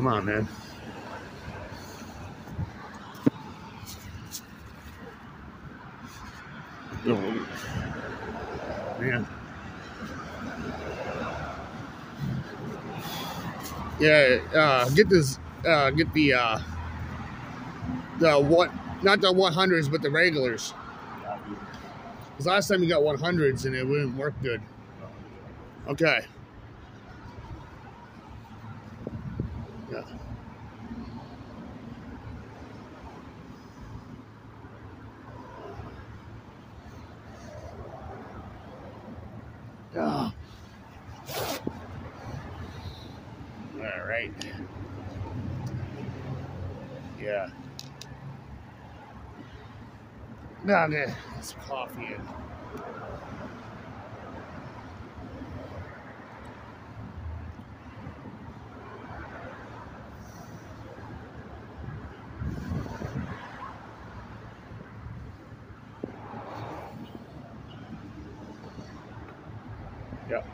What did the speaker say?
Come on, man. No. Man. Yeah, uh, get this, uh, get the, uh, the what, not the 100s, but the regulars. Because last time you got 100s and it wouldn't work good. Okay. Yeah. All right. Yeah. Now I'm coffee. Yep.